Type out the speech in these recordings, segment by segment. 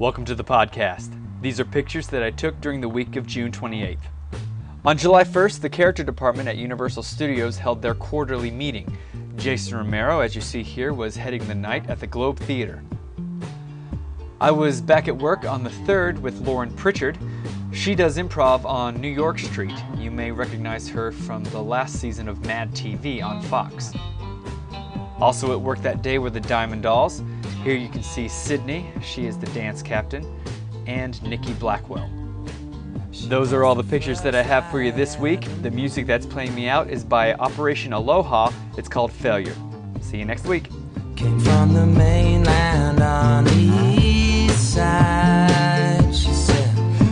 Welcome to the podcast. These are pictures that I took during the week of June 28th. On July 1st, the character department at Universal Studios held their quarterly meeting. Jason Romero, as you see here, was heading the night at the Globe Theater. I was back at work on the 3rd with Lauren Pritchard. She does improv on New York Street. You may recognize her from the last season of Mad TV on Fox. Also at work that day were the Diamond Dolls. Here you can see Sydney, she is the dance captain, and Nikki Blackwell. Those are all the pictures that I have for you this week. The music that's playing me out is by Operation Aloha. It's called Failure. See you next week. Came from the mainland on the east side. She said,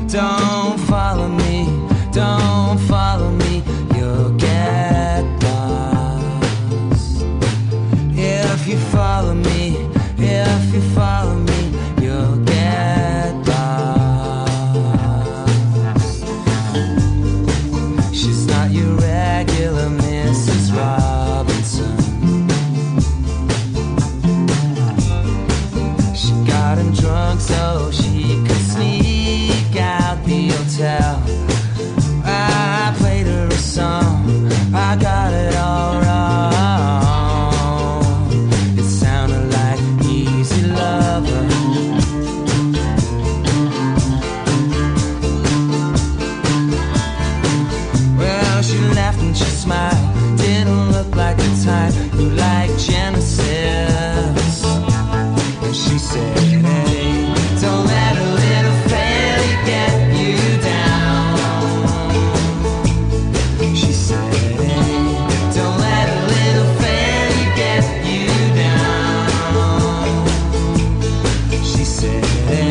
Don't follow me, don't follow me, you'll get lost. If you follow me, drunk so she could sneak out the hotel. I played her a song, I got it all wrong. It sounded like Easy Lover. Well, she laughed and she smiled. said.